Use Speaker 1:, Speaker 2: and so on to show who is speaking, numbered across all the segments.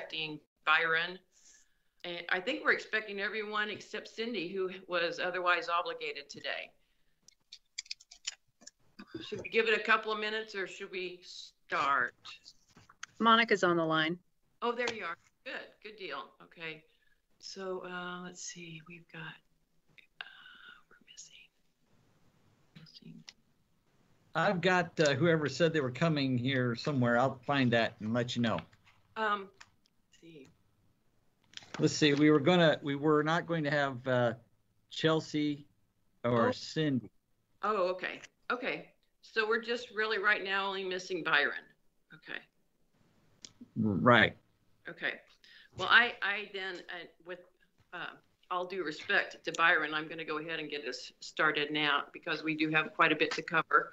Speaker 1: expecting Byron. And I think we're expecting everyone except Cindy, who was otherwise obligated today. Should we give it a couple of minutes or should we start?
Speaker 2: Monica's on the line.
Speaker 1: Oh, there you are. Good, good deal. Okay. So uh, let's see, we've got, uh, we're missing. missing.
Speaker 3: I've got uh, whoever said they were coming here somewhere. I'll find that and let you know.
Speaker 1: Um, let's see.
Speaker 3: Let's see. We were gonna. We were not going to have uh, Chelsea or
Speaker 1: Oh.
Speaker 3: Cindy.
Speaker 1: Oh, okay. Okay. So we're just really right now only missing Byron. Okay.
Speaker 3: Right.
Speaker 1: Okay. Well, I, I then, uh, with uh, all due respect to Byron, I'm going to go ahead and get us started now because we do have quite a bit to cover.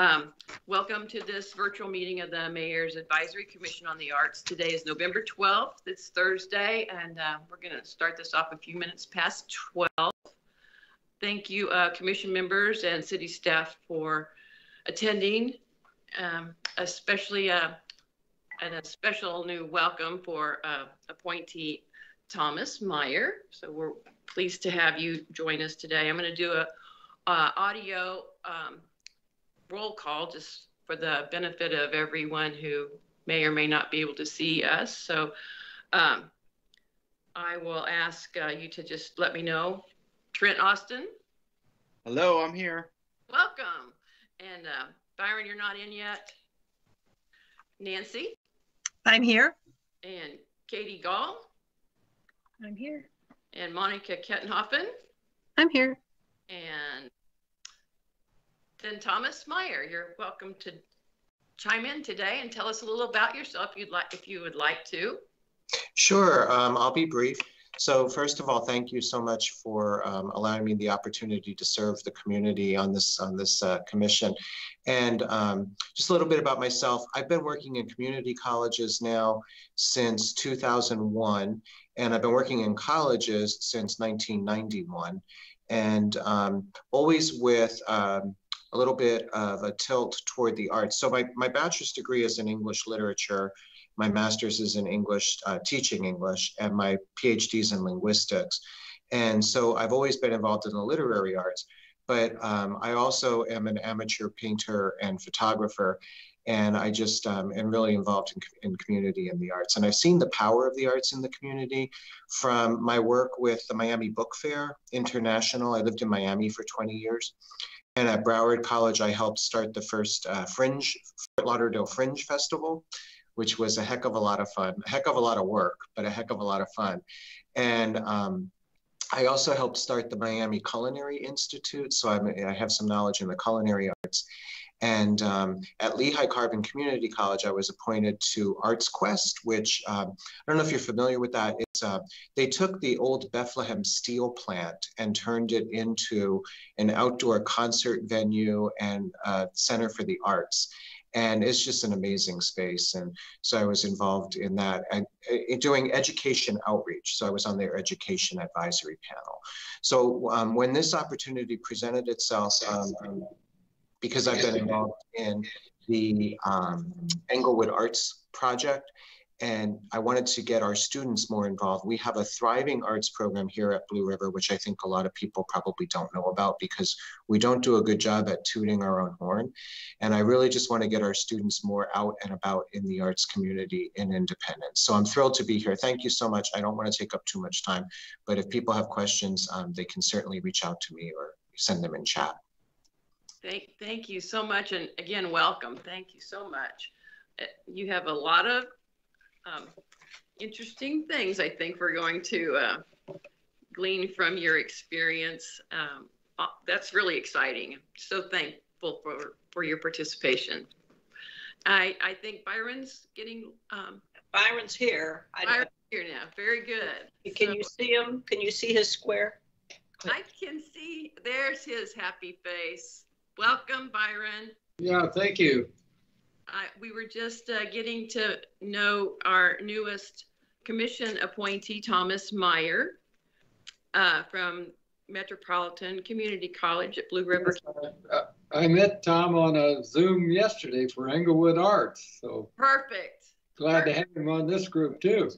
Speaker 1: Um, welcome to this virtual meeting of the Mayor's Advisory Commission on the Arts. Today is November 12th. It's Thursday, and uh, we're going to start this off a few minutes past 12. Thank you, uh, commission members and city staff, for attending, um, especially uh, and a special new welcome for uh, appointee Thomas Meyer. So we're pleased to have you join us today. I'm going to do a uh, audio um, roll call just for the benefit of everyone who may or may not be able to see us. So um, I will ask uh, you to just let me know. Trent Austin,
Speaker 4: Hello, I'm here.
Speaker 1: welcome. And uh, Byron, you're not in yet. Nancy
Speaker 2: I'm here.
Speaker 1: and Katie Gall.
Speaker 2: I'm here.
Speaker 1: and Monica Kettenhoffen,
Speaker 2: I'm here.
Speaker 1: and then Thomas Meyer. You're welcome to chime in today and tell us a little about yourself. If you'd like, if you would like to.
Speaker 4: Sure, um, I'll be brief. So first of all, thank you so much for um, allowing me the opportunity to serve the community on this on this uh, commission. And um, just a little bit about myself. I've been working in community colleges now since 2001, and I've been working in colleges since 1991, and um, always with um, a little bit of a tilt toward the arts. So my, my bachelor's degree is in English literature. My master's is in English, uh, teaching English, and my PhD is in linguistics. And so I've always been involved in the literary arts, but um, I also am an amateur painter and photographer. And I just um, am really involved in, in community and the arts. And I've seen the power of the arts in the community from my work with the Miami Book Fair International. I lived in Miami for 20 years. And at Broward College, I helped start the first uh, Fringe, Fort Lauderdale Fringe Festival which was a heck of a lot of fun, a heck of a lot of work, but a heck of a lot of fun. And um, I also helped start the Miami Culinary Institute, so I'm, i have some knowledge in the culinary arts. And um, at Lehigh Carbon Community College, I was appointed to Arts Quest, which um, I don't know if you're familiar with that. Uh, they took the old Bethlehem steel plant and turned it into an outdoor concert venue and uh, center for the arts and it's just an amazing space. And so I was involved in that and in doing education outreach. So I was on their education advisory panel. So um, when this opportunity presented itself, um, because I've been involved in the um, Englewood Arts Project, and I wanted to get our students more involved. We have a thriving arts program here at Blue River, which I think a lot of people probably don't know about because we don't do a good job at tooting our own horn. And I really just want to get our students more out and about in the arts community in Independence. So I'm thrilled to be here. Thank you so much. I don't want to take up too much time, but if people have questions, um, they can certainly reach out to me or send them in chat.
Speaker 1: Thank, thank you so much. And again, welcome. Thank you so much. Uh, You have a lot of um, interesting things I think we're going to uh, glean from your experience. Um, uh, that's really exciting. So thankful for, for your participation. I, I think Byron's getting um,
Speaker 5: Byron's here. I
Speaker 1: Byron's here now. Very good.
Speaker 5: don't, can you see him? Can you see his square?
Speaker 1: I can see, there's his happy face. Welcome, Byron.
Speaker 6: Yeah, thank you.
Speaker 1: I, we were just uh, getting to know our newest commission appointee, Thomas Meyer, uh, from Metropolitan Community College at Blue River.
Speaker 6: I met Tom on a Zoom yesterday for Englewood Arts, so
Speaker 1: Perfect.
Speaker 6: glad to have him on this group too.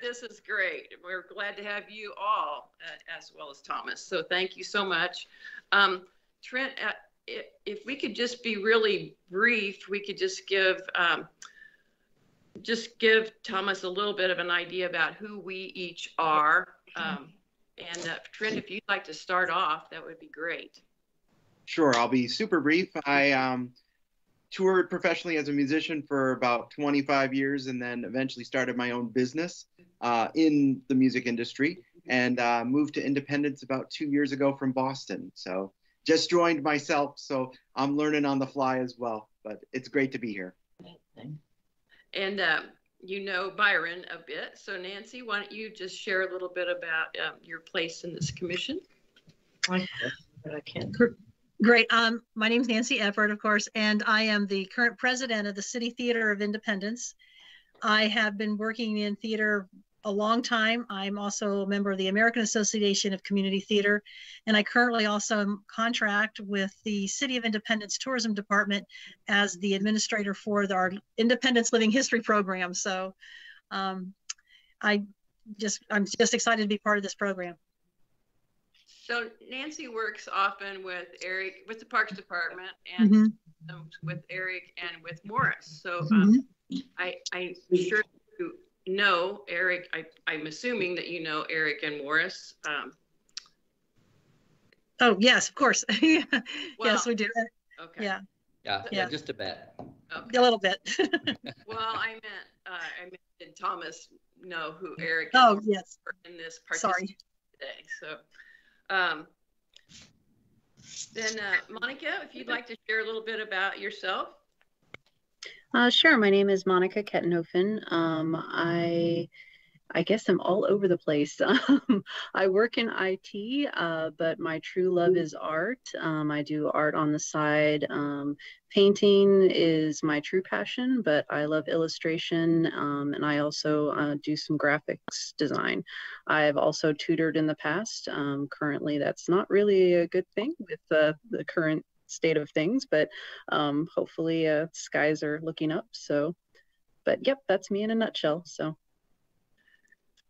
Speaker 1: This is great. We're glad to have you all uh, as well as Thomas. So thank you so much. Um, Trent, uh, if, we could just be really brief, we could just give, um, just give Thomas a little bit of an idea about who we each are. Um, and uh, Trent, if you'd like to start off, that would be great.
Speaker 7: Sure, I'll be super brief. I um, toured professionally as a musician for about 25 years and then eventually started my own business uh, in the music industry and uh, moved to Independence about two years ago from Boston. So just joined myself, so I'm learning on the fly as well, but it's great to be here.
Speaker 1: And uh, you know Byron a bit. So Nancy, why don't you just share a little bit about um, your place in this commission?
Speaker 5: But I can't.
Speaker 2: Great. Um, my name's Nancy Everett, of course, and I am the current president of the City Theater of Independence. I have been working in theater a long time. I'm also a member of the American Association of Community Theater, and I currently also am contract with the City of Independence Tourism Department as the administrator for the- our Independence Living History Program. So um, I just, I'm just excited to be part of this program.
Speaker 1: So Nancy works often with Eric, with the Parks Department and
Speaker 2: Mhm,
Speaker 1: um, with Eric and with Morris. So um, I, I'm sure know Eric, I, I'm assuming that you know Eric and Morris. Um,
Speaker 2: Oh, yes, of course. Yes,
Speaker 1: Well-
Speaker 2: we do.
Speaker 1: Okay.
Speaker 2: Yeah.
Speaker 3: Yeah,
Speaker 2: Yeah.
Speaker 3: just a bit.
Speaker 1: Okay.
Speaker 2: A little bit.
Speaker 1: Well, I meant, uh, I meant, did Thomas know who Eric
Speaker 2: Oh, yes,
Speaker 1: in this
Speaker 2: sorry.
Speaker 1: participation today? So, um, then, uh, Monica, if you'd like to share a little bit about yourself?
Speaker 8: Uh, sure. My name is Monica Kettenhofen. Um, I, I guess I'm all over the place. Um, I work in IT, uh, but my true love is art. Um, I do art on the side. Um, painting is my true passion, but I love illustration, um, and I also uh, do some graphics design. I've also tutored in the past. Um, currently, that's not really a good thing with uh, the current state of things, but um, hopefully uh, skies are looking up. So, but yep, that's me in a nutshell. So,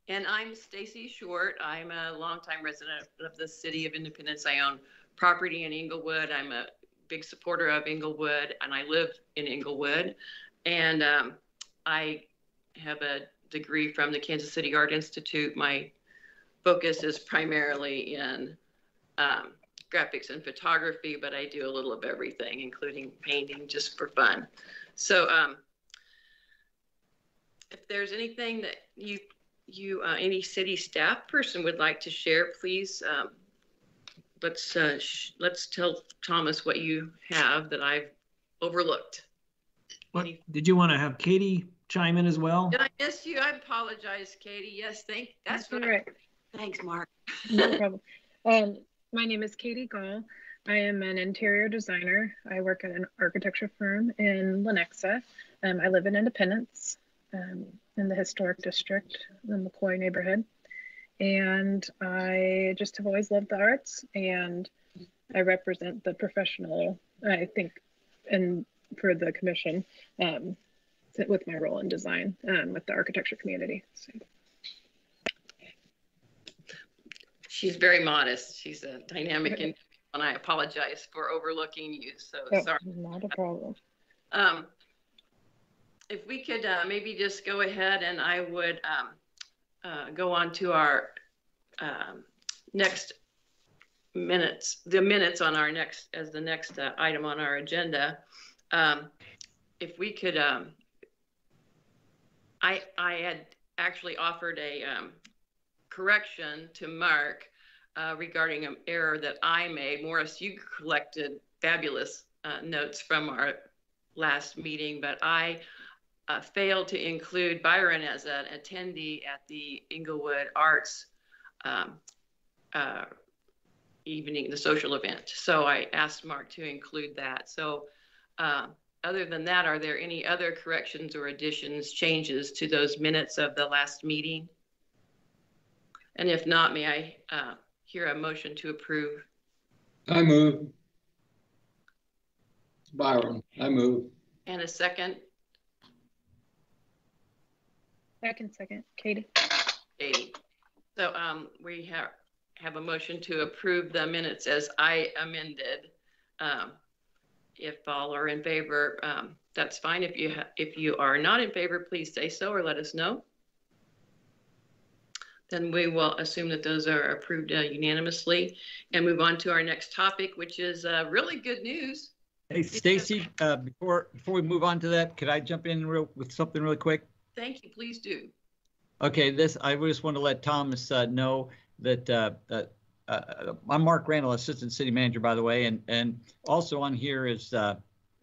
Speaker 1: And I'm Stacy Short. I'm a longtime resident of the city of Independence. I own property in Englewood. I'm a big supporter of Englewood, and I live in Englewood. And um, I have a degree from the Kansas City Art Institute. My focus is primarily in um, graphics and photography, but I do a little of everything, including painting, just for fun. So, um, if there's anything that you you, uh, any city staff person would like to share, please, um, let's, uh, sh- let's tell Thomas what you have that I've overlooked.
Speaker 9: What, did you want to have Katie chime in as well?
Speaker 1: Did I miss you? I apologize, Katie. Yes, thank, that's
Speaker 10: That's all right.
Speaker 1: thanks, Mark.
Speaker 10: No problem. Um, my name is Katie Gall. I am an interior designer. I work at an architecture firm in Lenexa. Um, I live in Independence, um, in the historic district, the McCoy neighborhood. And I just have always loved the arts and I represent the professional, I think, and for the commission, um, with my role in design, um, with the architecture community. So.
Speaker 1: She's very modest. She's a dynamic and, and I apologize for overlooking you. So
Speaker 10: Oh,
Speaker 1: sorry.
Speaker 10: Not a problem.
Speaker 1: Um, if we could uh, maybe just go ahead and I would um, uh, go on to our um, next minutes, the minutes on our next, as the next uh, item on our agenda. Um, if we could, um, I, I had actually offered a um, correction to Mark uh, regarding an error that I made. Morris, you collected fabulous uh, notes from our last meeting, but I uh, failed to include Byron as an attendee at the Englewood Arts um, uh, evening, the social event. So I asked Mark to include that. So uh, other than that, are there any other corrections or additions, changes to those minutes of the last meeting? And if not, may I uh, hear a motion to approve?
Speaker 6: I move. Byron, I move.
Speaker 1: And a second?
Speaker 10: Second, second. Katie.
Speaker 1: Katie. So um, we have, have a motion to approve the minutes as I amended. Um, If all are in favor, um, that's fine. If you, ha- if you are not in favor, please say so or let us know. Then we will assume that those are approved uh, unanimously and move on to our next topic, which is uh, really good news.
Speaker 3: Hey, Stacy, uh, before, before we move on to that, could I jump in real, with something really quick?
Speaker 1: Thank you, please do.
Speaker 3: Okay, this, I just want to let Thomas uh, know that uh, uh, uh, I'm Mark Randall, Assistant City Manager, by the way, and, and also on here is uh,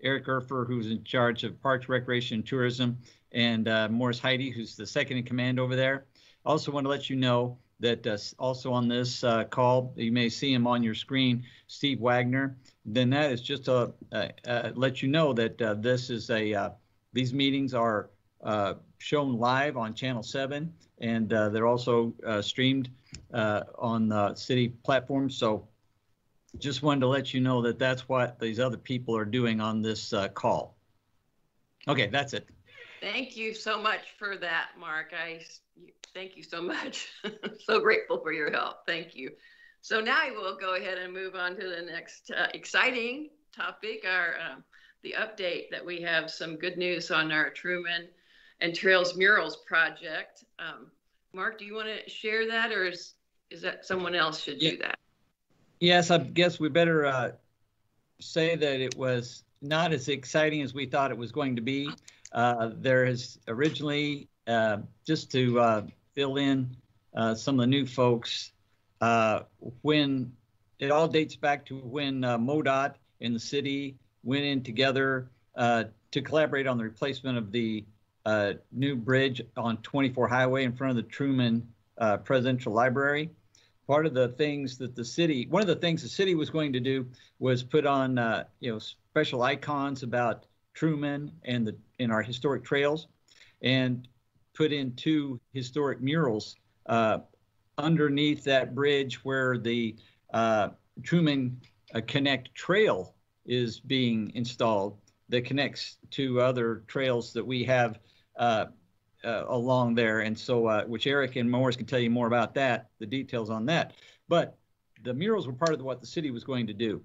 Speaker 3: Eric Urfer, who's in charge of Parks, Recreation, and Tourism, and uh, Morris Heidi, who's the second in command over there. Also want to let you know that uh, also on this uh, call, you may see him on your screen, Steve Wagner. Then that is just to let you know that uh, this is a, uh, these meetings are uh, shown live on Channel 7, and they're also streamed on the city platform. So just wanted to let you know that that's what these other people are doing on this call. Okay, that's it.
Speaker 1: Thank you so much for that, Mark. I thank you so much. So grateful for your help. Thank you. So now I will go ahead and move on to the next uh, exciting topic, our, um, the update that we have some good news on our Truman and Trails Murals project. Um, Mark, do you want to share that or is, is that someone else should do that?
Speaker 3: Yes, I guess we better uh, say that it was not as exciting as we thought it was going to be. Uh, There is originally, uh, just to uh, fill in uh, some of the new folks, uh, when, it all dates back to when MoDOT and the city went in together to collaborate on the replacement of the new bridge on 24 Highway in front of the Truman Presidential Library. Part of the things that the city, one of the things the city was going to do was put on, you know, special icons about Truman and the, in our historic trails and put in two historic murals, uh, underneath that bridge where the, uh, Truman uh, Connect Trail is being installed that connects to other trails that we have, uh, uh, along there. And so, which Eric and Morris can tell you more about that, the details on that. But the murals were part of what the city was going to do.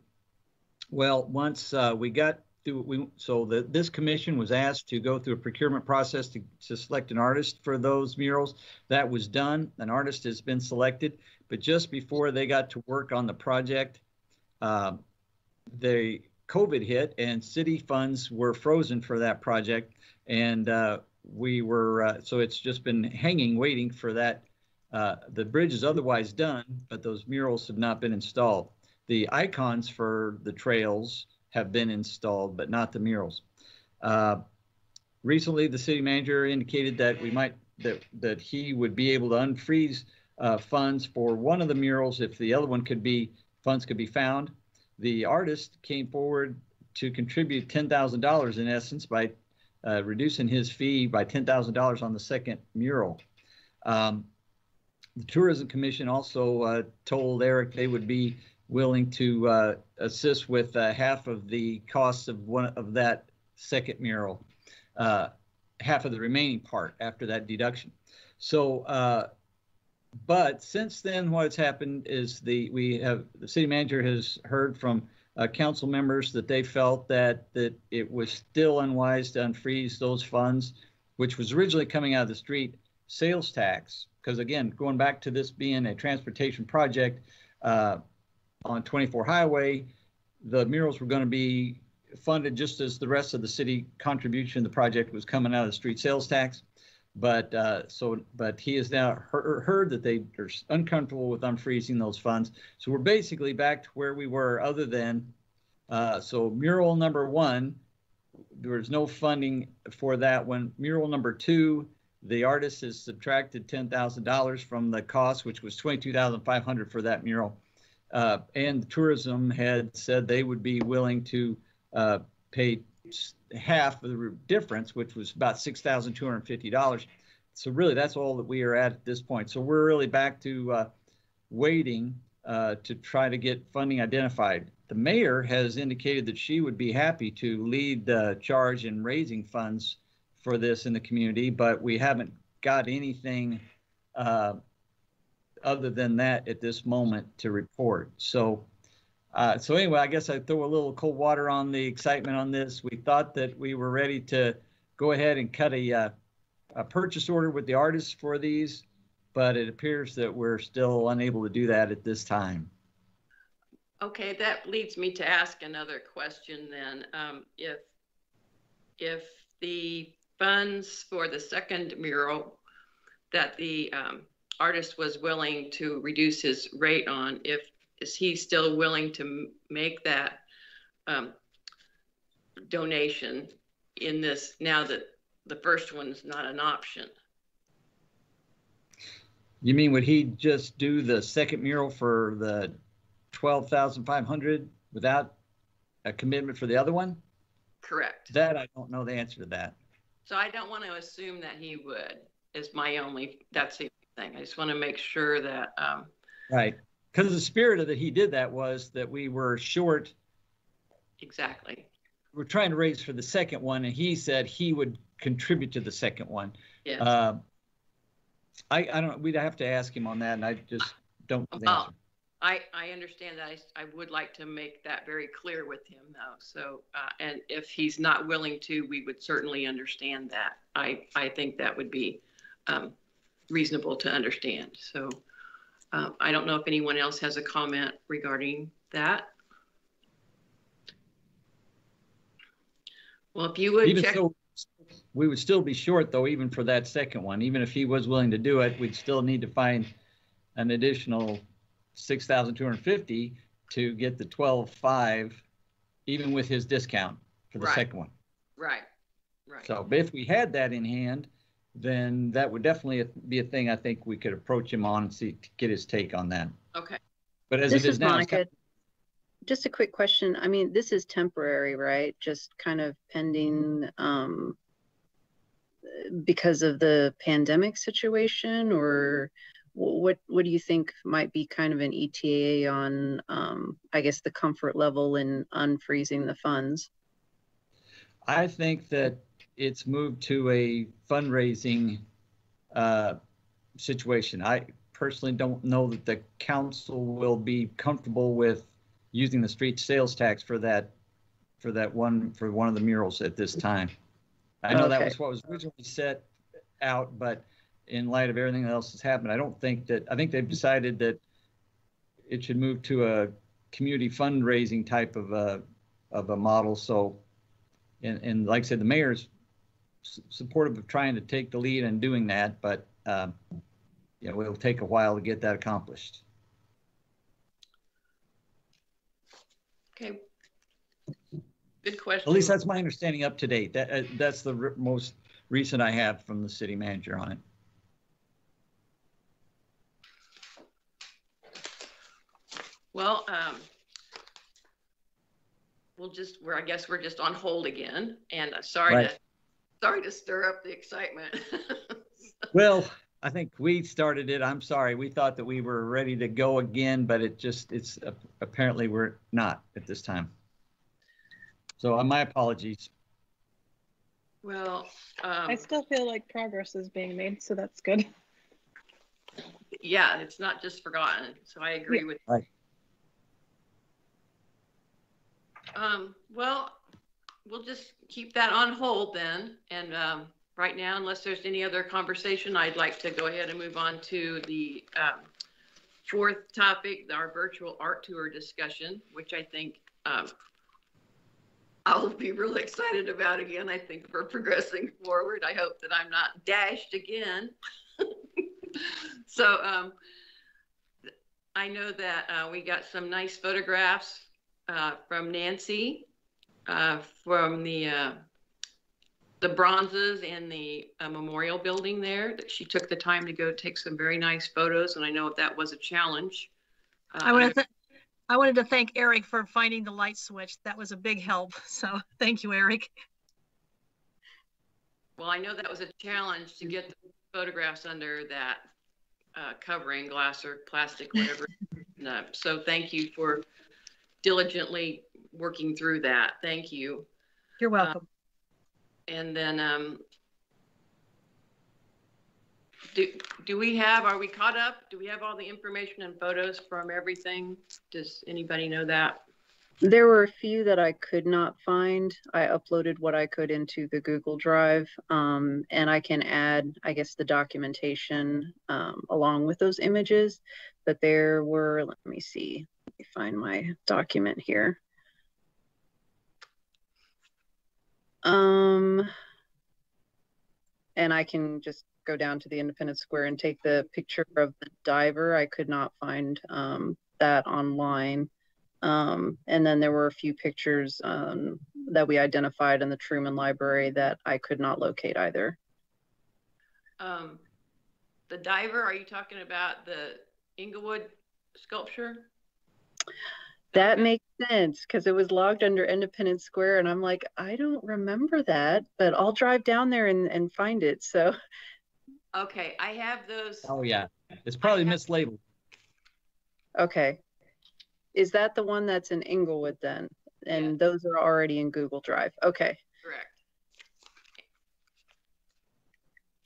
Speaker 3: Well, once uh, we got we, so the, this commission was asked to go through a procurement process to, to select an artist for those murals. That was done. An artist has been selected. But just before they got to work on the project, the COVID hit and city funds were frozen for that project. And uh, we were, uh, so it's just been hanging, waiting for that. Uh, the bridge is otherwise done, but those murals have not been installed. The icons for the trails have been installed, but not the murals. Uh, recently, the city manager indicated that we might, that, that he would be able to unfreeze uh, funds for one of the murals if the other one could be, funds could be found. The artist came forward to contribute $10,000 in essence by uh, reducing his fee by $10,000 on the second mural. Um, the Tourism Commission also uh, told Eric they would be willing to uh, assist with uh, half of the cost of one of that second mural, uh, half of the remaining part after that deduction. So, uh, but since then, what's happened is the we have the city manager has heard from uh, council members that they felt that that it was still unwise to unfreeze those funds, which was originally coming out of the street sales tax. Because again, going back to this being a transportation project uh, on 24 Highway, the murals were going to be funded just as the rest of the city contribution the project was coming out of the street sales tax. But uh, so, but he has now heard, that they are uncomfortable with unfreezing those funds. So we're basically back to where we were, other than uh, so mural number one, there was no funding for that one. Mural number two, the artist has subtracted ten thousand dollars from the cost, which was twenty-two thousand five hundred for that mural. Uh, and tourism had said they would be willing to uh, pay half of the difference, which was about six thousand two hundred fifty dollars. So really, that's all that we are at at this point. So we're really back to uh, waiting uh, to try to get funding identified. The mayor has indicated that she would be happy to lead the charge in raising funds for this in the community, but we haven't got anything uh, other than that at this moment to report. So, uh, so anyway, I guess I throw a little cold water on the excitement on this. We thought that we were ready to go ahead and cut a, uh, a purchase order with the artists for these, but it appears that we're still unable to do that at this time.
Speaker 1: Okay, that leads me to ask another question then. Um, if, if the funds for the second mural that the, um, artist was willing to reduce his rate on, if, is he still willing to make that, um, donation in this, now that the first one's not an option?
Speaker 3: You mean, would he just do the second mural for the twelve thousand five hundred without a commitment for the other one?
Speaker 1: Correct.
Speaker 3: That, I don't know the answer to that.
Speaker 1: So I don't want to assume that he would, is my only, that's the thing. I just want to make sure that, um,
Speaker 3: Right. Because the spirit of that he did that was that we were short,
Speaker 1: exactly.
Speaker 3: we're trying to raise for the second one, and he said he would contribute to the second one.
Speaker 1: Yes.
Speaker 3: Uh, I, I don't, we'd have to ask him on that, and I just don't
Speaker 1: Oh. I, I understand that. I, I would like to make that very clear with him though. So, uh, and if he's not willing to, we would certainly understand that. I, I think that would be, um, reasonable to understand. So, uh, I don't know if anyone else has a comment regarding that. Well, if you would
Speaker 3: Even
Speaker 1: check,
Speaker 3: so, we would still be short though, even for that second one. Even if he was willing to do it, we'd still need to find an additional six thousand two hundred fifty to get the twelve-five, even with his discount for the
Speaker 1: Right.
Speaker 3: second one.
Speaker 1: right, right.
Speaker 3: So if we had that in hand, then that would definitely be a thing I think we could approach him on and see, get his take on that.
Speaker 1: Okay.
Speaker 3: But as
Speaker 8: This
Speaker 3: it
Speaker 8: is
Speaker 3: is now, it's kind
Speaker 8: Monica. Just a quick question. I mean, this is temporary, right? Just kind of pending um, because of the pandemic situation, or what? What do you think might be kind of an ETA on, um, I guess, the comfort level in unfreezing the funds?
Speaker 3: I think that it's moved to a fundraising uh, situation. I personally don't know that the council will be comfortable with using the street sales tax for that, for that one, for one of the murals at this time. I know that was what was originally set out, but in light of everything else that's happened, I don't think that, I think they've decided that it should move to a community fundraising type of a, of a model. So and, and like I said, the mayor's supportive of trying to take the lead and doing that, but, um, you know, it'll take a while to get that accomplished.
Speaker 1: Okay. Good question.
Speaker 3: At least that's my understanding up to date. That, uh, that's the r- most recent I have from the city manager on it.
Speaker 1: Well, um, we'll just, we're, I guess we're just on hold again, and uh, sorry to,
Speaker 3: Right.
Speaker 1: Sorry to stir up the excitement.
Speaker 3: Well, I think we started it. I'm sorry. We thought that we were ready to go again, but it just, it's uh, apparently we're not at this time. So uh, my apologies.
Speaker 1: Well,
Speaker 10: I
Speaker 1: um,
Speaker 10: still feel like progress is being made, so that's good.
Speaker 1: yeah, it's not just forgotten, so I agree with.
Speaker 3: Right.
Speaker 1: Um, well, we'll just keep that on hold then, and, um, right now, unless there's any other conversation, I'd like to go ahead and move on to the, um, fourth topic, our virtual art tour discussion, which I think, um, I'll be really excited about again. I think we're progressing forward. I hope that I'm not dashed again. So, um, I know that, uh, we got some nice photographs, uh, from Nancy, uh, from the, uh, the bronzes in the uh, memorial building there, that she took the time to go take some very nice photos, and I know that was a challenge. Uh,
Speaker 2: I wanted to, I wanted to thank Eric for finding the light switch. That was a big help. So thank you, Eric.
Speaker 1: Well, I know that was a challenge to get the photographs under that uh, covering, glass or plastic, whatever. So thank you for diligently working through that. Thank you.
Speaker 2: You're welcome.
Speaker 1: And then, um, do, do we have, are we caught up? Do we have all the information and photos from everything? Does anybody know that?
Speaker 8: There were a few that I could not find. I uploaded what I could into the Google Drive, um, and I can add, I guess, the documentation um, along with those images. But there were, let me see, let me find my document here. Um, and I can just go down to the Independence Square and take the picture of the diver. I could not find um, that online. Um, and then there were a few pictures um, that we identified in the Truman Library that I could not locate either.
Speaker 1: Um, the diver, are you talking about the Englewood sculpture?
Speaker 8: That makes sense because it was logged under Independence Square, and I'm like, I don't remember that, but I'll drive down there and, and find it. So,
Speaker 1: Okay, I have those.
Speaker 3: Oh, yeah. It's probably
Speaker 1: have-
Speaker 3: mislabeled.
Speaker 8: okay. Is that the one that's in Englewood then? And
Speaker 1: Yeah.
Speaker 8: those are already in Google Drive. Okay.
Speaker 1: Correct.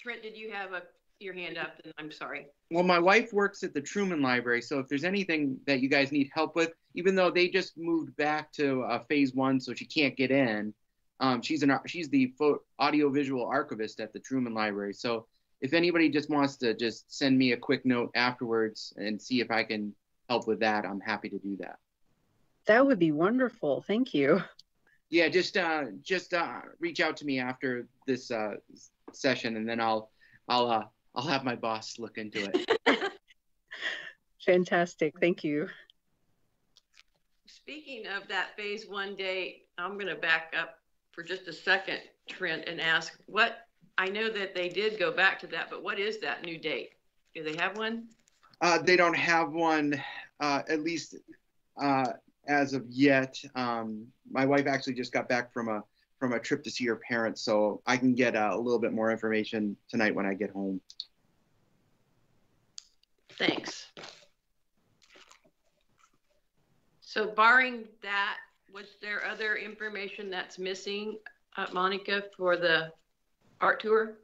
Speaker 1: Trent, did you have a, your hand up? And I'm sorry.
Speaker 7: Well, my wife works at the Truman Library, so if there's anything that you guys need help with, even though they just moved back to uh, phase one, so she can't get in, um, she's an she's the pho- audiovisual archivist at the Truman Library. So if anybody just wants to just send me a quick note afterwards and see if I can help with that, I'm happy to do that.
Speaker 8: That would be wonderful. Thank you.
Speaker 7: Yeah, just uh, just uh, reach out to me after this uh, session, and then I'll I'll uh, I'll have my boss look into it.
Speaker 8: Fantastic. Thank you.
Speaker 1: Speaking of that phase one date, I'm going to back up for just a second, Trent, and ask what, I know that they did go back to that, but what is that new date? Do they have one?
Speaker 7: Uh, they don't have one, uh, at least uh, as of yet. Um, my wife actually just got back from a from a trip to see her parents, so I can get uh, a little bit more information tonight when I get home.
Speaker 1: Thanks. So barring that, was there other information that's missing, uh, Monica, for the art tour?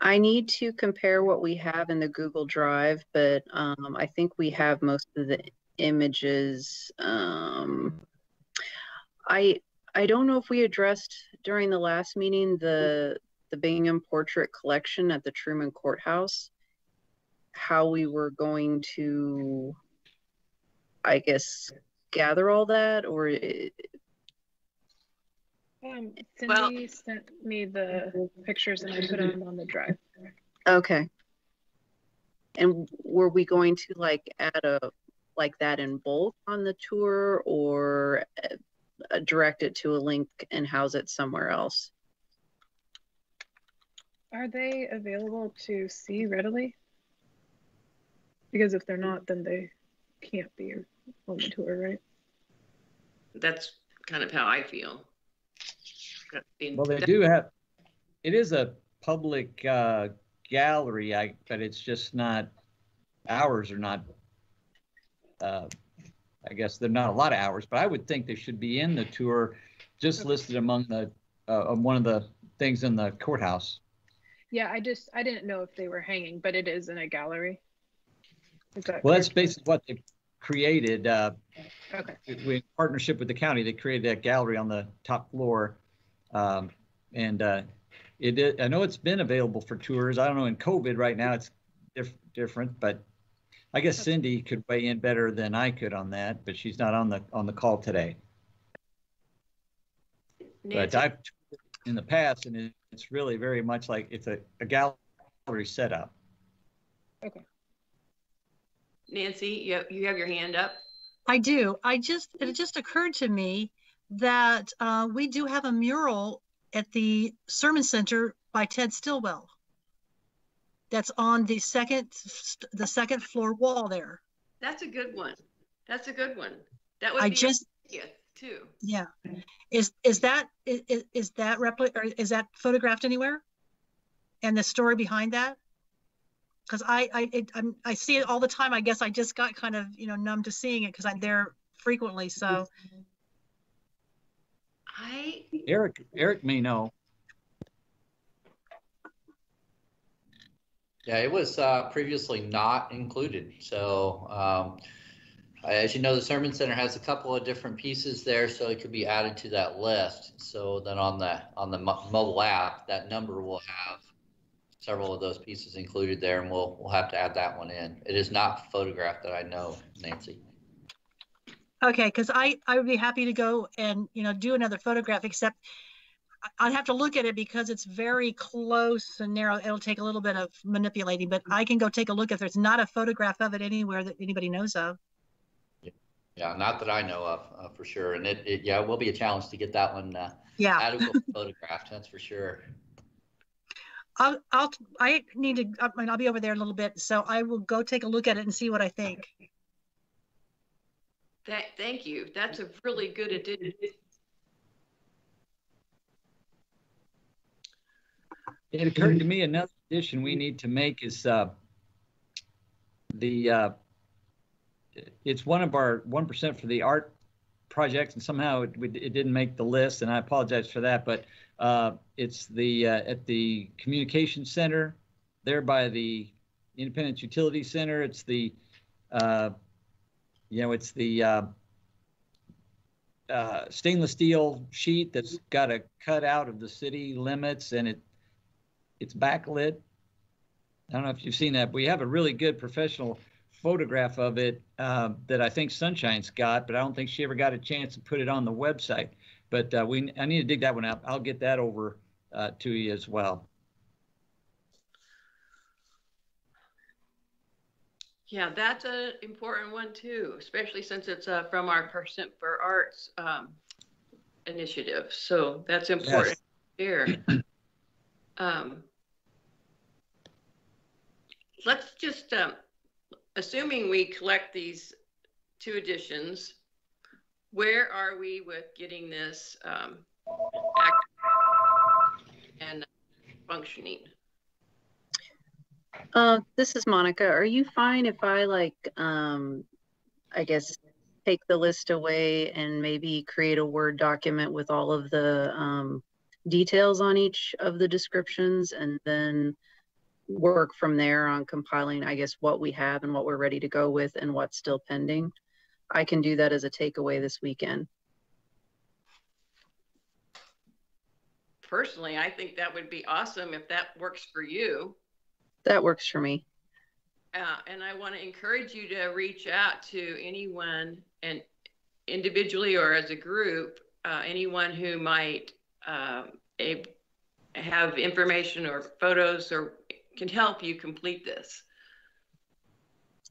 Speaker 8: I need to compare what we have in the Google Drive, but um, I think we have most of the images. Um, I I don't know if we addressed during the last meeting the the Bingham Portrait Collection at the Truman Courthouse, how we were going to, I guess, gather all that, or it,
Speaker 10: Um,
Speaker 1: Well-
Speaker 10: Cindy sent me the pictures and I put them on the drive.
Speaker 8: Okay. And were we going to like add a like that in bulk on the tour or direct it to a link and house it somewhere else?
Speaker 10: Are they available to see readily? Because if they're not, then they can't be on the tour, right?
Speaker 1: That's kind of how I feel.
Speaker 3: Well, they do have, it is a public uh, gallery, I, but it's just not, hours are not, uh, I guess they're not a lot of hours, but I would think they should be in the tour, just listed among the, uh, one of the things in the courthouse.
Speaker 10: Yeah, I just, I didn't know if they were hanging, but it is in a gallery. That
Speaker 3: Well, that's basically what they created. uh,
Speaker 10: Okay.
Speaker 3: we in partnership with the county, they created that gallery on the top floor. Um, and, uh, it, i- I know it's been available for tours. I don't know in COVID right now, it's diff- different, but I guess Cindy could weigh in better than I could on that, but she's not on the, on the call today. But I've in the past and it- it's really very much like it's a, a gallery setup. Okay.
Speaker 1: Nancy, you, you have your hand up?
Speaker 2: I do. I just, it just occurred to me that uh, we do have a mural at the Sermon Center by Ted Stillwell. That's on the second, the second floor wall there.
Speaker 1: That's a good one. That's a good one. That would
Speaker 2: I
Speaker 1: be
Speaker 2: just,
Speaker 1: yeah, too.
Speaker 2: yeah. Is, is that, is, is that repli, or is that photographed anywhere? And the story behind that? Because I, I, it, I'm, I see it all the time. I guess I just got kind of, you know, numb to seeing it because I'm there frequently. So
Speaker 1: I,
Speaker 3: Eric, Eric may know.
Speaker 11: Yeah, it was uh, previously not included. So, um, as you know, the Sermon Center has a couple of different pieces there, so it could be added to that list. So then on the on the mobile app, that number will have several of those pieces included there, and we'll we'll have to add that one in. It is not photographed that I know, Nancy.
Speaker 2: Okay, because I, I would be happy to go and, you know, do another photograph, except I- I'd have to look at it because it's very close and narrow. It'll take a little bit of manipulating, but I can go take a look if there's not a photograph of it anywhere that anybody knows of.
Speaker 11: Yeah, not that I know of uh, for sure. And it, it yeah, it will be a challenge to get that one uh,
Speaker 2: Yeah,
Speaker 11: adequately photographed. That's for sure.
Speaker 2: I'll, I'll, I need to, I mean, I'll be over there in a little bit, so I will go take a look at it and see what I think.
Speaker 1: that, thank you. That's a really good addition.
Speaker 3: It occurred to me another addition we need to make is uh, the uh, it's one of our one percent for the art projects, and somehow it, it didn't make the list, and I apologize for that. But uh, it's the uh, at the communication center there by the Independence Utility Center. It's the uh, you know it's the uh, uh, stainless steel sheet that's got a cutout of the city limits, and it it's backlit. I don't know if you've seen that. But we have a really good professional photograph of it uh, that I think Sunshine's got, but I don't think she ever got a chance to put it on the website. But uh, we, I need to dig that one up. I'll get that over uh, to you as well.
Speaker 1: Yeah, that's an important one too, especially since it's uh, from our Percent for Arts um, initiative. So that's important here. Um, let's just, um, assuming we collect these two editions, where are we with getting this um, act- and functioning?
Speaker 8: Uh, this is Monica. Are you fine if I like, um, I guess, take the list away and maybe create a Word document with all of the um, details on each of the descriptions and then work from there on compiling, I guess, what we have and what we're ready to go with and what's still pending? I can do that as a takeaway this weekend.
Speaker 1: Personally, I think that would be awesome if that works for you.
Speaker 8: That works for me.
Speaker 1: Uh, and I want to encourage you to reach out to anyone and individually or as a group, uh, anyone who might um, a, have information or photos or can help you complete this.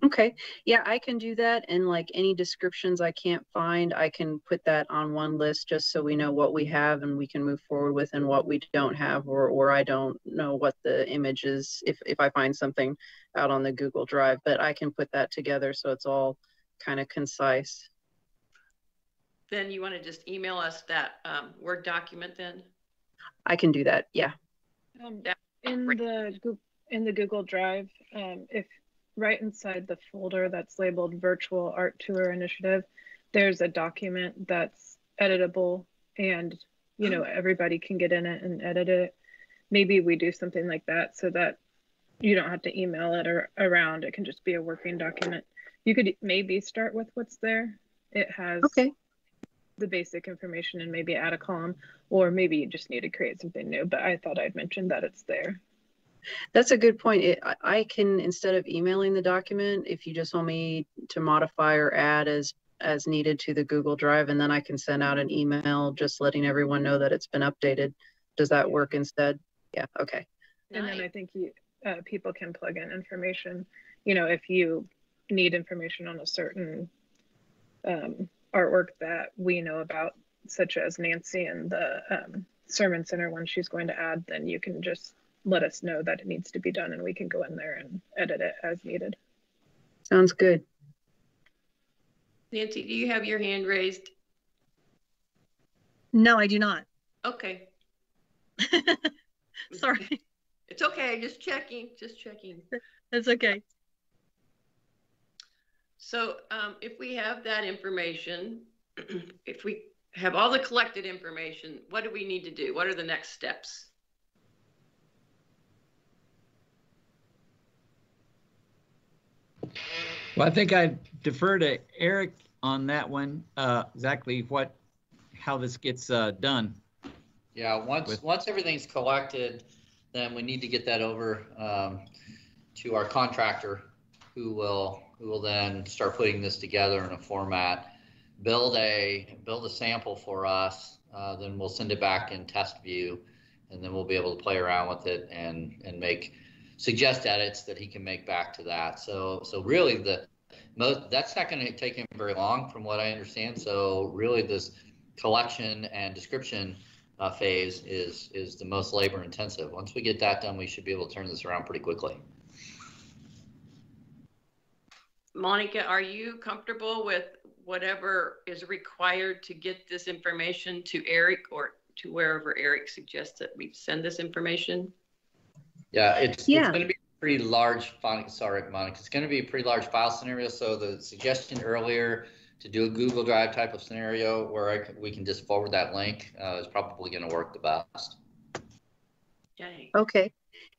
Speaker 8: Okay. Yeah, I can do that. And like any descriptions I can't find, I can put that on one list just so we know what we have and we can move forward with and what we don't have or or I don't know what the image is if, if I find something out on the Google Drive. But I can put that together so it's all kind of concise.
Speaker 1: Then you want to just email us that um, Word document then?
Speaker 8: I can do that. Yeah.
Speaker 10: Um, in the Goo- in the Google Drive, um, if right inside the folder that's labeled Virtual Art Tour Initiative, there's a document that's editable, and you know everybody can get in it and edit it. Maybe we do something like that so that you don't have to email it or around. It can just be a working document. You could maybe start with what's there. It has
Speaker 8: Okay.
Speaker 10: the basic information and maybe add a column, or maybe you just need to create something new. But I thought I'd mention that it's there.
Speaker 8: That's a good point. It, I, I can, instead of emailing the document, if you just want me to modify or add as, as needed to the Google Drive, and then I can send out an email just letting everyone know that it's been updated. Does that work instead? Yeah, okay.
Speaker 10: And then I think you, uh, people can plug in information. You know, if you need information on a certain um, artwork that we know about, such as Nancy and the um, Sermon Center one she's going to add, then you can just let us know that it needs to be done and we can go in there and edit it as needed.
Speaker 8: Sounds good.
Speaker 1: Nancy, do you have your hand raised?
Speaker 2: No, I do not.
Speaker 1: Okay,
Speaker 2: Sorry,
Speaker 1: it's okay, just checking, just checking.
Speaker 2: that's okay.
Speaker 1: So um, if we have that information, if we have all the collected information, what do we need to do? What are the next steps?
Speaker 3: Well, I think I defer to Eric on that one, uh, exactly what, how this gets, uh, done.
Speaker 11: Yeah, once,
Speaker 3: With-
Speaker 11: once everything's collected, then we need to get that over um, to our contractor who will, who will then start putting this together in a format, build a, build a sample for us, uh, then we'll send it back in test view, and then we'll be able to play around with it and, and make, suggest edits that he can make back to that. So, so really the, most, that's not gonna take him very long from what I understand. So really this collection and description uh, phase is is the most labor intensive. Once we get that done, we should be able to turn this around pretty quickly.
Speaker 1: Monica, are you comfortable with whatever is required to get this information to Eric or to wherever Eric suggests that we send this information?
Speaker 11: Yeah, it's,
Speaker 8: Yeah.
Speaker 11: it's going to be a pretty large file. Sorry, Monica. It's going to be a pretty large file scenario. So the suggestion earlier to do a Google Drive type of scenario where I c we can just forward that link uh, is probably going to work the best.
Speaker 1: Yay.
Speaker 8: Okay.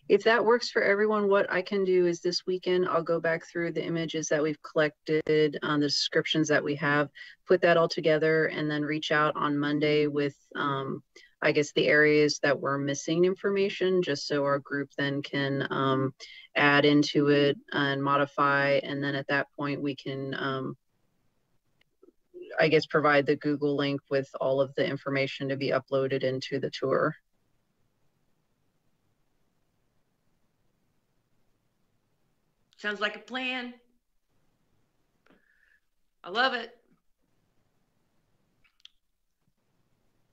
Speaker 8: If that works for everyone, what I can do is this weekend, I'll go back through the images that we've collected, um, the descriptions that we have, put that all together and then reach out on Monday with, um, I guess the areas that we're missing information, just so our group then can, um, add into it and modify. And then at that point, we can, um, I guess, provide the Google link with all of the information to be uploaded into the tour.
Speaker 1: Sounds like a plan. I love it.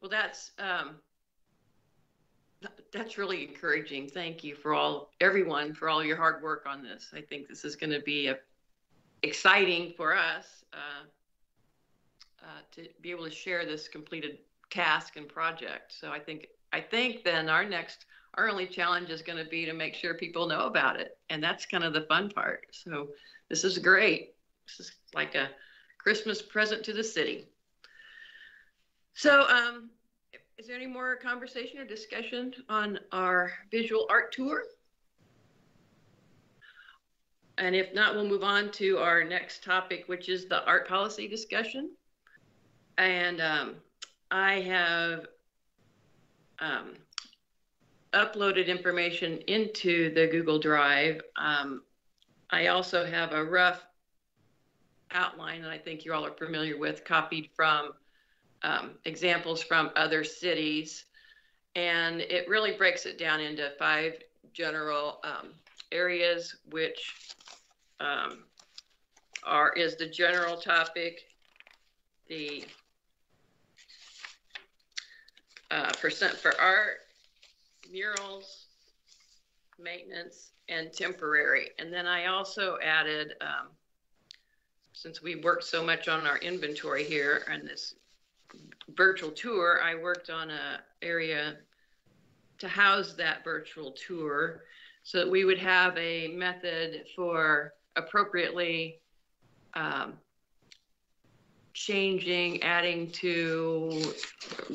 Speaker 1: Well, that's, um, that's really encouraging. Thank you for all, everyone, for all your hard work on this. I think this is going to be a, exciting for us uh, uh, to be able to share this completed task and project. So I think, I think then our next, our only challenge is going to be to make sure people know about it. And that's kind of the fun part. So this is great. This is like a Christmas present to the city. So, um, is there any more conversation or discussion on our visual art tour? And if not, we'll move on to our next topic, which is the art policy discussion. And um, I have um, uploaded information into the Google Drive. Um, I also have a rough outline that I think you all are familiar with, copied from um, examples from other cities. And it really breaks it down into five general um, areas, which um, are is the general topic, the uh, percent for art, murals, maintenance, and temporary. And then I also added, um, since we worked so much on our inventory here and this virtual tour, I worked on a area to house that virtual tour so that we would have a method for appropriately um, changing, adding to,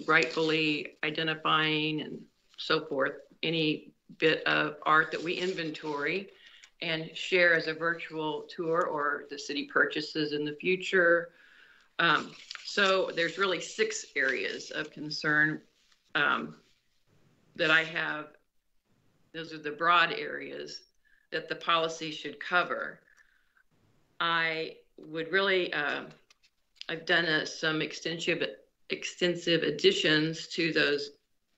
Speaker 1: rightfully identifying and so forth, any bit of art that we inventory and share as a virtual tour or the city purchases in the future. Um, so there's really six areas of concern um, that I have. Those are the broad areas that the policy should cover. I would really, uh, I've done uh, some extensive, extensive additions to those,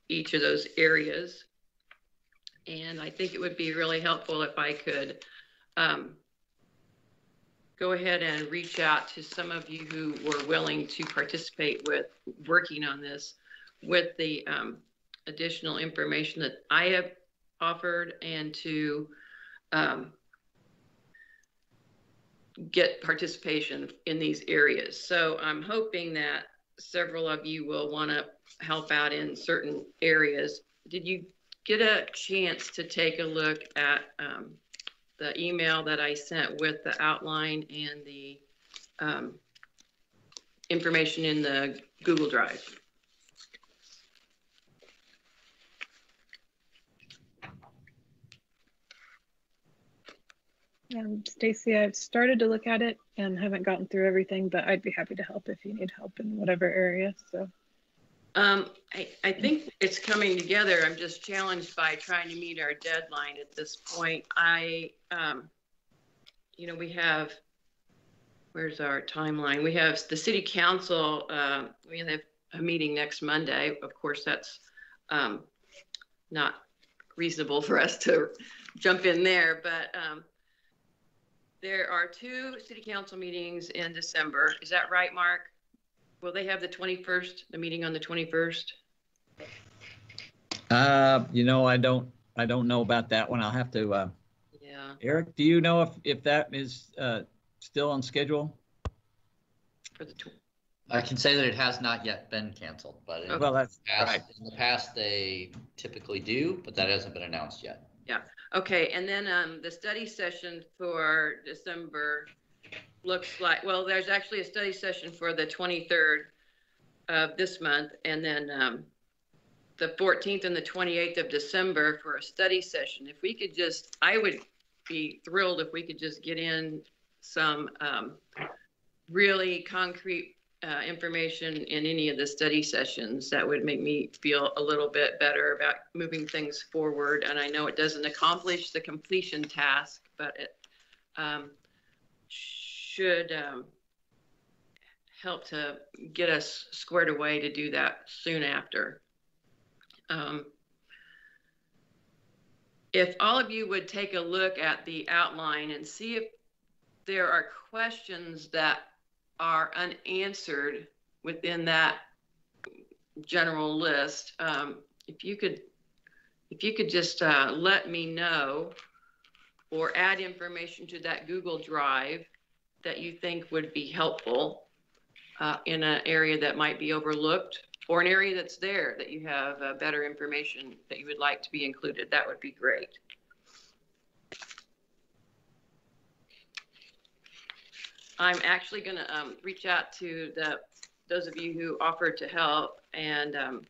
Speaker 1: each of those areas. And I think it would be really helpful if I could um, go ahead and reach out to some of you who were willing to participate with working on this with the um, additional information that I have offered and to um, get participation in these areas. So I'm hoping that several of you will want to help out in certain areas. Did you get a chance to take a look at um, the email that I sent with the outline and the um, information in the Google Drive.
Speaker 10: Um, Stacy, I've started to look at it and haven't gotten through everything, but I'd be happy to help if you need help in whatever area. So
Speaker 1: Um, I, I think it's coming together. I'm just challenged by trying to meet our deadline at this point. I, um, you know, we have, where's our timeline? We have the city council, uh, we have a meeting next Monday. Of course, that's, um, not reasonable for us to jump in there, but, um, there are two city council meetings in December. Is that right, Mark? Will they have the 21st, the meeting on the 21st?
Speaker 3: Uh, you know, I don't, I don't know about that one. I'll have to, uh,
Speaker 1: Yeah,
Speaker 3: Eric, do you know if, if that is, uh, still on schedule?
Speaker 1: for the, tw-
Speaker 11: I can say that it has not yet been canceled, but in the
Speaker 3: Well, that's
Speaker 11: past,
Speaker 3: right.
Speaker 11: in the past, they typically do, but that hasn't been announced yet. Yeah.
Speaker 1: Okay, and then, um, the study session for December looks like, well, there's actually a study session for the 23rd of this month, and then, um, the 14th and the 28th of December for a study session. If we could just, I would be thrilled if we could just get in some, um, really concrete uh, information in any of the study sessions that would make me feel a little bit better about moving things forward. And I know it doesn't accomplish the completion task, but it um, should um, help to get us squared away to do that soon after. Um, if all of you would take a look at the outline and see if there are questions that are unanswered within that general list, um, if you could, if you could just, uh, let me know or add information to that Google Drive that you think would be helpful, uh, in an area that might be overlooked or an area that's there that you have, uh, better information that you would like to be included, that would be great. I'm actually gonna, um, reach out to the, those of you who offered to help and, um,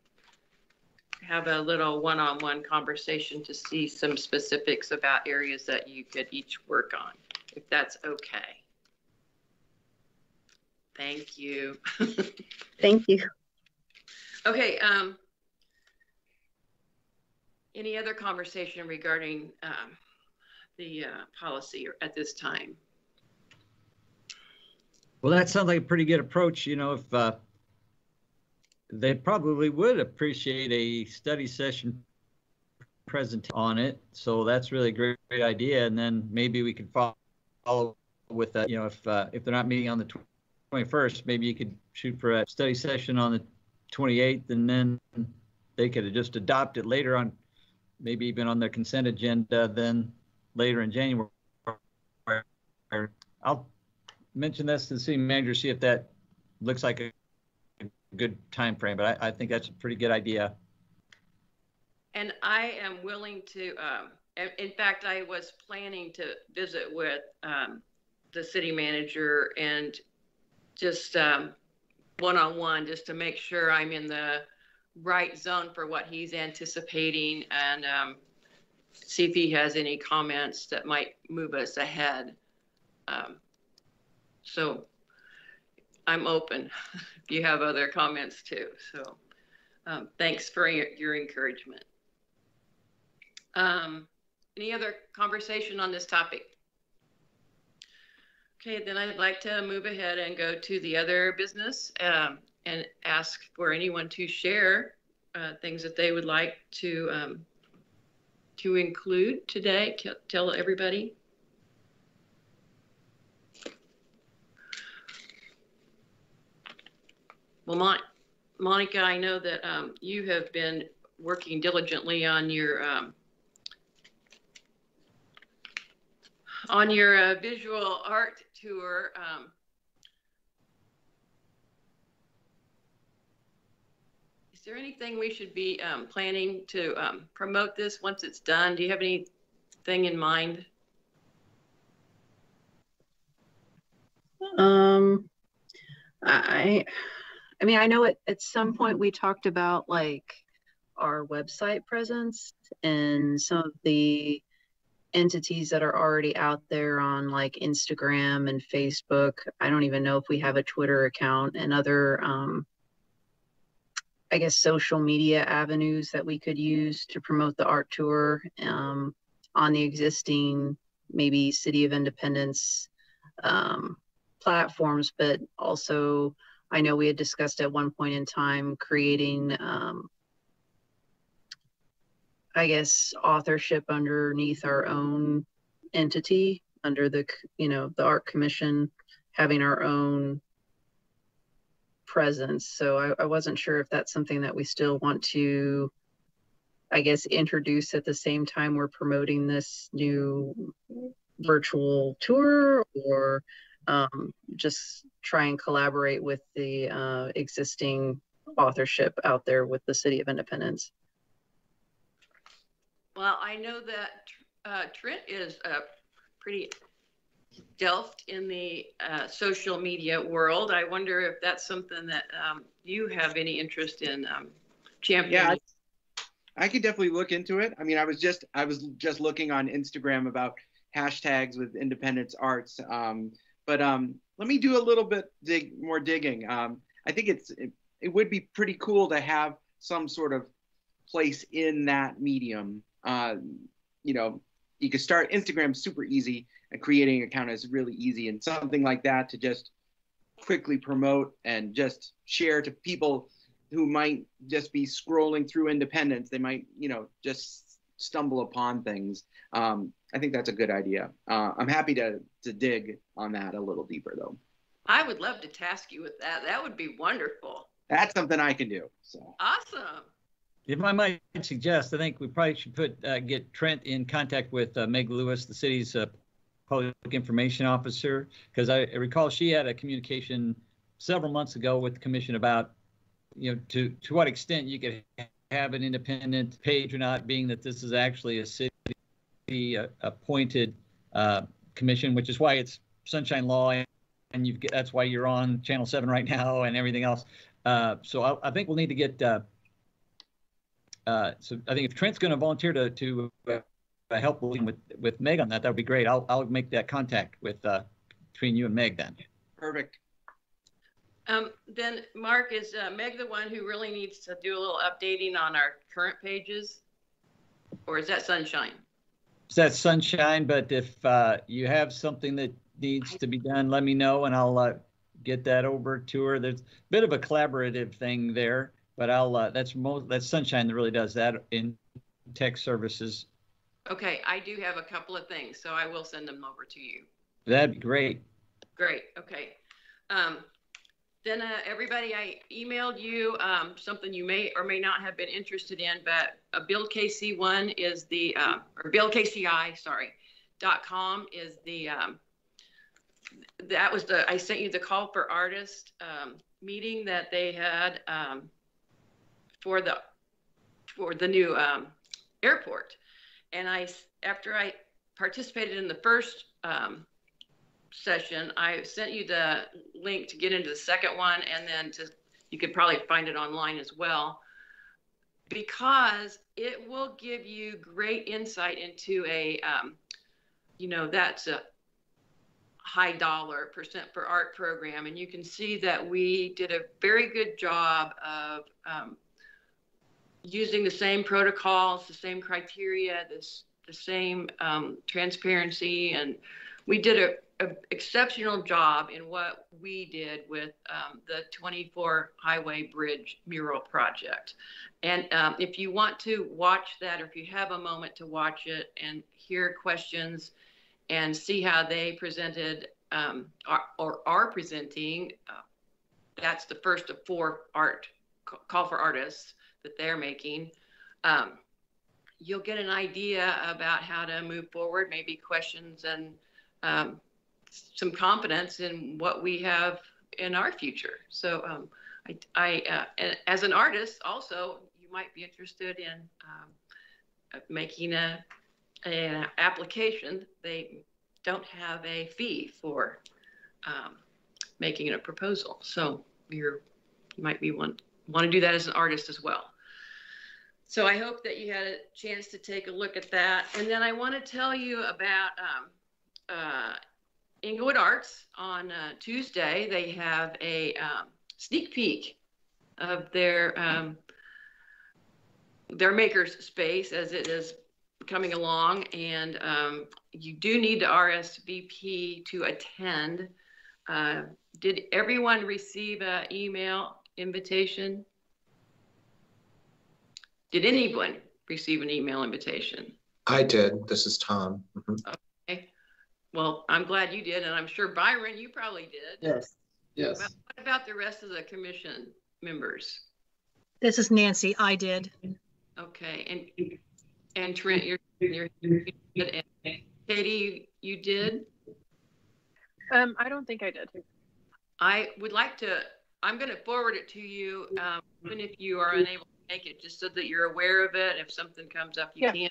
Speaker 1: have a little one-on-one conversation to see some specifics about areas that you could each work on, if that's okay. Thank you.
Speaker 8: Thank you.
Speaker 1: Okay, um, any other conversation regarding, um, the, uh, policy at this time?
Speaker 3: Well, that sounds like a pretty good approach, you know, if, uh, they probably would appreciate a study session present on it. So that's really a great, great idea. And then maybe we could fo- follow with that, you know, if, uh, if they're not meeting on the 21st, maybe you could shoot for a study session on the 28th and then they could just adopt it later on, maybe even on their consent agenda, then later in January. I'll mention this to the city manager, see if that looks like a good time frame. but I, I think that's a pretty good idea.
Speaker 1: And I am willing to, um, in, fact, I was planning to visit with, um, the city manager and just, um, one-on-one, just to make sure I'm in the right zone for what he's anticipating and, um, see if he has any comments that might move us ahead. Um, So I'm open if you have other comments too, so, um, thanks for your, your encouragement. Um, any other conversation on this topic? Okay, then I'd like to move ahead and go to the other business, um, and ask for anyone to share, uh, things that they would like to, um, to include today, tell everybody. Well, Mon- Monica, I know that, um, you have been working diligently on your, um, on your uh, visual art tour. Um, is there anything we should be um, planning to um, promote this once it's done? Do you have anything in mind?
Speaker 8: Um, I, I mean, I know at, at some point we talked about like our website presence and some of the entities that are already out there on like Instagram and Facebook. I don't even know if we have a Twitter account and other, um, I guess, social media avenues that we could use to promote the art tour um, on the existing, maybe City of Independence um, platforms, but also I know we had discussed at one point in time creating, um, I guess, authorship underneath our own entity, under the, you know, the Art Commission, having our own presence. So I, I wasn't sure if that's something that we still want to, I guess, introduce at the same time we're promoting this new virtual tour or um, just try and collaborate with the uh, existing authorship out there with the City of Independence.
Speaker 1: Well, I know that uh, Trent is uh, pretty delved in the uh, social media world. I wonder if that's something that um, you have any interest in um, championing.
Speaker 7: Yeah, I could definitely look into it. I mean, I was just I was just looking on Instagram about hashtags with Independence Arts. Um, but um, let me do a little bit dig more digging. Um, I think it's it, it would be pretty cool to have some sort of place in that medium. Uh, you know, you could start Instagram super easy, and creating an account is really easy, and something like that to just quickly promote and just share to people who might just be scrolling through Independence. They might, you know, just stumble upon things. Um, I think that's a good idea. Uh, I'm happy to to dig on that a little deeper, though.
Speaker 1: I would love to task you with that. That would be wonderful.
Speaker 7: That's something I can do. So
Speaker 1: Awesome.
Speaker 3: If I might suggest, I think we probably should put, uh, get Trent in contact with uh, Meg Lewis, the city's uh, public information officer, because I recall she had a communication several months ago with the commission about, you know, to, to what extent you could have an independent page or not, being that this is actually a city uh, appointed uh, commission, which is why it's sunshine law and you've got, that's why you're on channel seven right now and everything else. Uh, so I, I think we'll need to get, uh, uh, so I think if Trent's going to volunteer to, to uh, help with, with Meg on that, that would be great. I'll, I'll make that contact with, uh, between you and Meg then.
Speaker 7: perfect.
Speaker 1: Um, then Mark, is uh, Meg the one who really needs to do a little updating on our current pages? Or is that Sunshine?
Speaker 3: So that's sunshine, but if, uh, you have something that needs to be done, let me know and I'll, uh, get that over to her. There's a bit of a collaborative thing there, but I'll, uh, that's most, that's sunshine that really does that in tech services.
Speaker 1: Okay, I do have a couple of things, so I will send them over to you.
Speaker 3: That'd be great.
Speaker 1: Great, okay. Um, then, everybody, I emailed you, um, something you may or may not have been interested in, but uh, Build KC one is the, uh, or Build KCI, sorry, dot com is the, um, that was the, I sent you the call for artist, um, meeting that they had, um, for the, for the new, um, airport. And I after I participated in the first, um, session, I sent you the link to get into the second one and then to, you could probably find it online as well. Because it will give you great insight into a, um, you know, that's a high dollar percent for art program. And you can see that we did a very good job of, um, using the same protocols, the same criteria, this, the same, um, transparency and we did a, a exceptional job in what we did with um, the 24 Highway Bridge mural project. And um, if you want to watch that, or if you have a moment to watch it and hear questions and see how they presented um, or, or are presenting, uh, that's the first of four art call for artists that they're making. Um, you'll get an idea about how to move forward, maybe questions and um, some confidence in what we have in our future. So um, I, I uh, as an artist, also you might be interested in um, making a an application. They don't have a fee for um, making a proposal, so you're you might be one want to do that as an artist as well. So I hope that you had a chance to take a look at that. And then I want to tell you about um, uh, Englewood Arts on uh, Tuesday. They have a um, sneak peek of their um, their makers space as it is coming along, and um, you do need to RSVP to attend. Uh, did everyone receive an email invitation? Did anyone receive an email invitation?
Speaker 4: I did. This is Tom. Mhm.
Speaker 1: Okay. Well, I'm glad you did, and I'm sure Byron, you probably did.
Speaker 6: Yes.
Speaker 1: Well,
Speaker 6: Yes.
Speaker 1: What about the rest of the commission members?
Speaker 2: This is Nancy. I did.
Speaker 1: Okay, and, and Trent, you're, you're, you did, and Katie, you did?
Speaker 10: Um, I don't think I did.
Speaker 1: I would like to, I'm gonna forward it to you, um, even if you are unable to make it, just so that you're aware of it. If something comes up, you
Speaker 10: Yeah.
Speaker 1: can.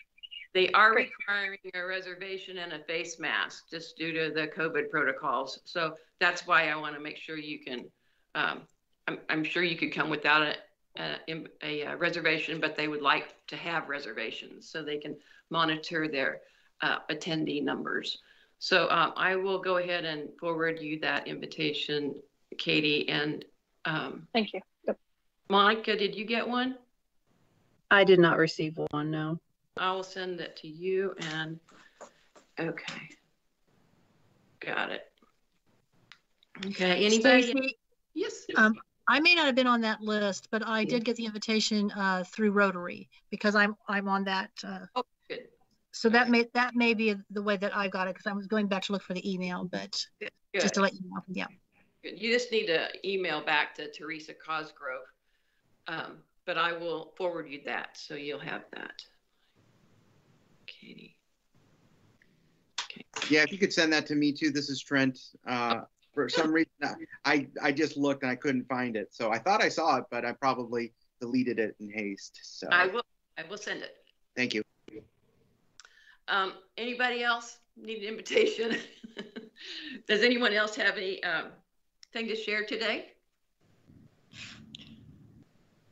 Speaker 1: They are
Speaker 10: Great.
Speaker 1: requiring a reservation and a face mask just due to the COVID protocols. So that's why I want to make sure you can, um, I'm, I'm sure you could come without a, a, a uh, reservation, but they would like to have reservations so they can monitor their, uh, attendee numbers. So, um, I will go ahead and forward you that invitation, Katie, and, um,
Speaker 10: Thank you. Yep.
Speaker 1: Monica, did you get one?
Speaker 8: I did not receive one, no.
Speaker 1: I will send it to you and, okay. Got it. Okay, anybody?
Speaker 2: Stacy,
Speaker 1: Yes.
Speaker 2: Um, I may not have been on that list, but I did get the invitation uh, through Rotary because I'm I'm on that. Uh,
Speaker 1: Oh, good.
Speaker 2: so that may that may be the way that I got it because I was going back to look for the email, but
Speaker 1: Good.
Speaker 2: just to let you know, yeah.
Speaker 1: Good. You just need to email back to Teresa Cosgrove. Um, but I will forward you that, so you'll have that. Katie.
Speaker 7: Yeah, if you could send that to me too. This is Trent. Uh, for some reason, I, I just looked and I couldn't find it. So I thought I saw it, but I probably deleted it in haste. So
Speaker 1: I will, I will send it.
Speaker 7: thank you.
Speaker 1: Um, anybody else need an invitation? Does anyone else have any, um, thing to share today?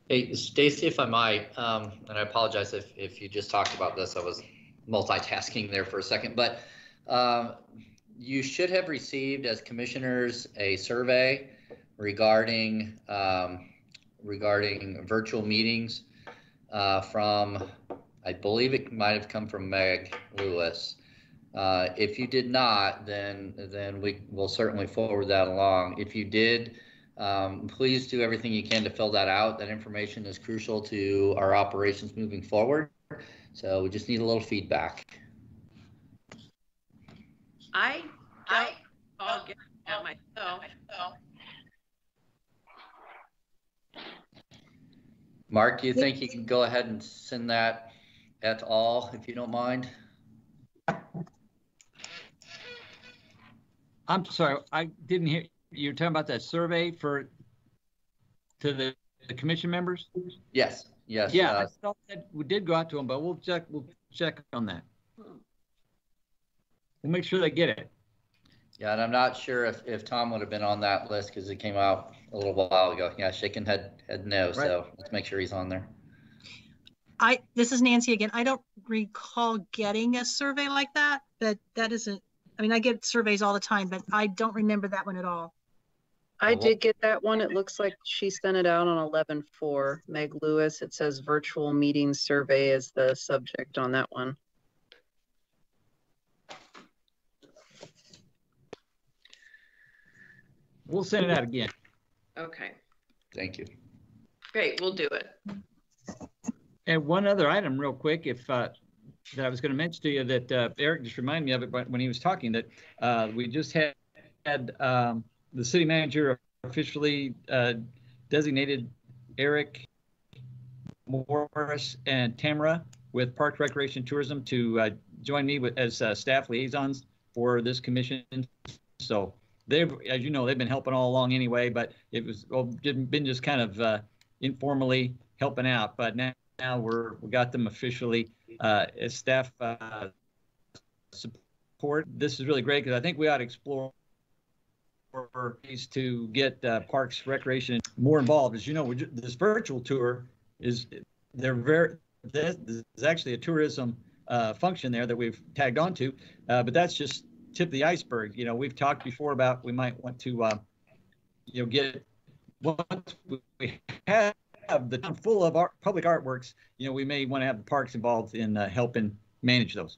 Speaker 11: Hey, Stacy, if I might, um, and I apologize if, if you just talked about this, I was multitasking there for a second, but, um, you should have received as commissioners a survey regarding, um, regarding virtual meetings, uh, from, I believe it might have come from Meg Lewis. Uh, if you did not, then, then we will certainly forward that along. If you did, um, please do everything you can to fill that out. That information is crucial to our operations moving forward. So we just need a little feedback.
Speaker 1: I, I, I'll get that myself.
Speaker 11: Mark, do you think you can go ahead and send that at all, if you don't mind?
Speaker 3: I'm sorry, I didn't hear, you were talking about that survey for, to the, the commission members?
Speaker 11: Yes, yes.
Speaker 3: Yeah,
Speaker 11: uh,
Speaker 3: I thought that we did go out to them, but we'll check, we'll check on that. We'll make sure they get it.
Speaker 11: Yeah, and I'm not sure if, if Tom would have been on that list because it came out a little while ago. Yeah, shaking head, head no, so let's make sure he's on there.
Speaker 2: I this is Nancy again. I don't recall getting a survey like that, but that isn't. I mean, I get surveys all the time, but I don't remember that one at all.
Speaker 8: I
Speaker 11: well-
Speaker 8: did get that one. It looks like she sent it out on eleven four. Meg Lewis, it says virtual meeting survey is the subject on that one.
Speaker 3: We'll send it out again.
Speaker 1: Okay,
Speaker 11: Thank you.
Speaker 1: great, we'll do it.
Speaker 3: And one other item real quick, if, uh, that I was going to mention to you that, uh, Eric just reminded me of it but when he was talking that, uh, we just had, had, um, the city manager officially, uh, designated Eric Morris and Tamara with Park Recreation Tourism to, uh, join me with, as, uh, staff liaisons for this commission. So they've, as you know, they've been helping all along anyway, but it was, well, been just kind of, uh, informally helping out, but now, now we're, we got them officially, uh, as staff, uh, support. This is really great because I think we ought to explore ways to get uh, parks, recreation more involved. As you know, this virtual tour is, they're very, is actually a tourism uh, function there that we've tagged onto, uh, but that's just tip of the iceberg. You know, we've talked before about we might want to, uh, you know, get once we have the full of art, public artworks, you know, we may want to have the parks involved in uh, helping manage those.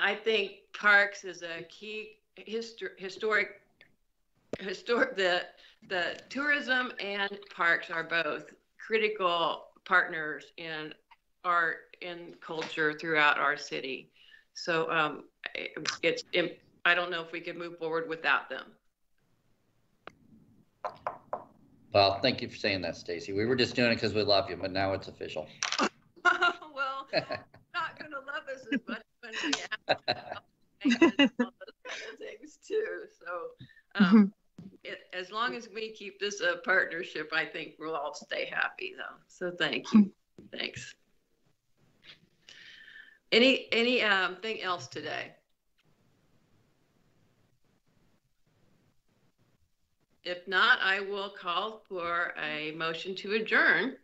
Speaker 1: I think parks is a key histor- historic, historic, the, the tourism and parks are both critical partners in art and culture throughout our city. So, um, it- it's, it- I don't know if we could move forward without them.
Speaker 11: Well, thank you for saying that, Stacy. We were just doing it because we love you, but now it's official.
Speaker 1: Well, not gonna love us as much when we have and all those kind of things too. So, um, it, as long as we keep this a partnership, I think we'll all stay happy though. So thank you. Thanks. Any, any, um, thing else today? If not, I will call for a motion to adjourn.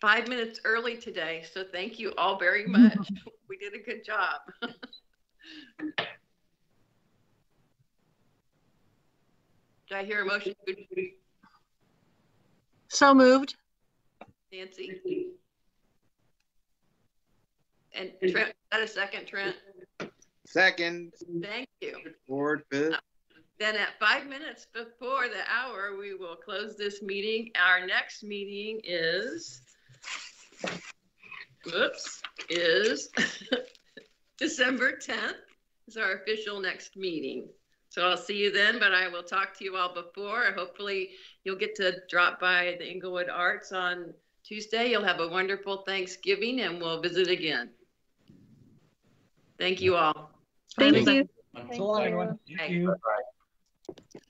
Speaker 1: Five minutes early today, so thank you all very much. We did a good job. Did I hear a motion?
Speaker 2: So moved.
Speaker 1: Nancy? And Trent, is that a second, Trent?
Speaker 7: Second,
Speaker 1: Thank you.
Speaker 7: fourth, fifth.
Speaker 1: Then at five minutes before the hour, we will close this meeting. Our next meeting is, whoops, is December 10th is our official next meeting. So I'll see you then, but I will talk to you all before. Hopefully you'll get to drop by the Englewood Arts on Tuesday. You'll have a wonderful Thanksgiving and we'll visit again. Thank you all.
Speaker 8: Thank you.
Speaker 3: So long, everyone.
Speaker 1: Thank
Speaker 9: you.
Speaker 4: Bye-bye.